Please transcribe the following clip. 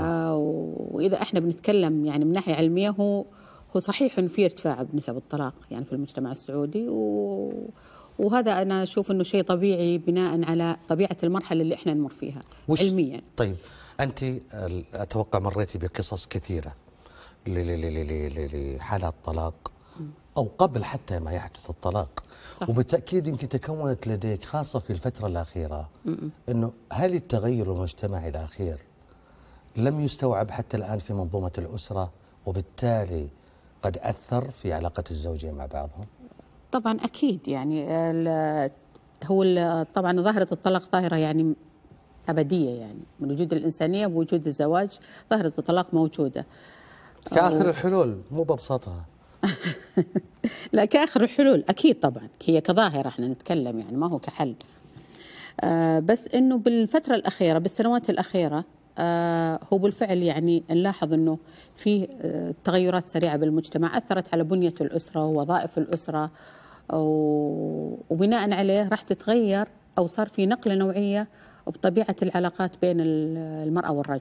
آه. وإذا إحنا بنتكلم يعني من ناحية علمية هو هو صحيح إنه في ارتفاع بنسب الطلاق يعني في المجتمع السعودي و وهذا أنا أشوف إنه شيء طبيعي بناء على طبيعة المرحلة اللي إحنا نمر فيها وش- علميا. طيب أنت أتوقع مريتي بقصص كثيرة ل- ل- ل- ل- ل- لحالات طلاق أو قبل حتى ما يحدث الطلاق. صح. وبالتأكيد يمكن تكونت لديك خاصة في الفترة الأخيرة إنه هل التغير المجتمعي الأخير لم يستوعب حتى الآن في منظومة الأسرة وبالتالي قد أثر في علاقة الزوجين مع بعضهم؟ طبعا أكيد يعني هو طبعا ظاهرة الطلاق ظاهرة يعني أبدية يعني من وجود الإنسانية بوجود الزواج ظاهرة الطلاق موجودة. كاخر الحلول مو ببساطها لا كآخر الحلول أكيد طبعا هي كظاهرة إحنا نتكلم يعني ما هو كحل. آه بس إنه بالفترة الأخيرة بالسنوات الأخيرة هو بالفعل يعني نلاحظ إنه في آه تغيرات سريعة بالمجتمع أثرت على بنية الأسرة ووظائف الأسرة وبناء عليه راح تتغير أو صار في نقلة نوعية بطبيعة العلاقات بين ال- المرأة والرجل.